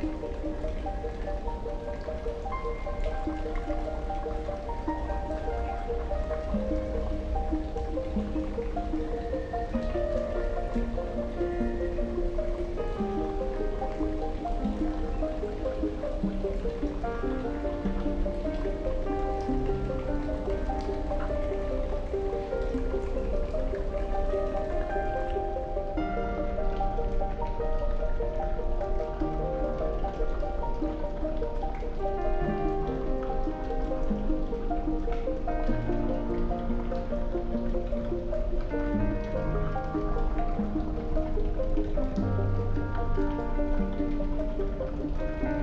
Thank you. Bye.